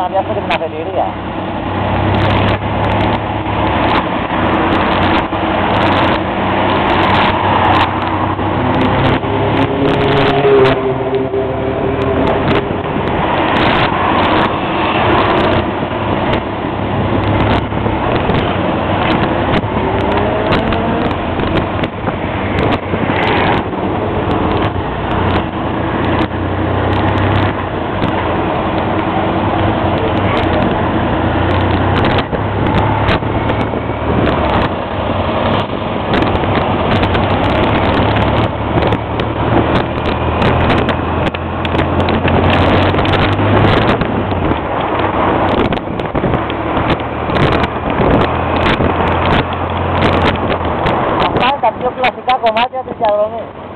hari aku cuma ada diri ya. τα πιο κλασικά κομμάτια της διαδρομής.